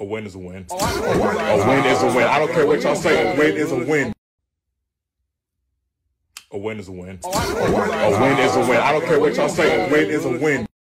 A win is a win. A win is a win. I don't care what y'all say. A win is a win. A win is a win. A win is a win. I don't care what y'all say. A win is a win.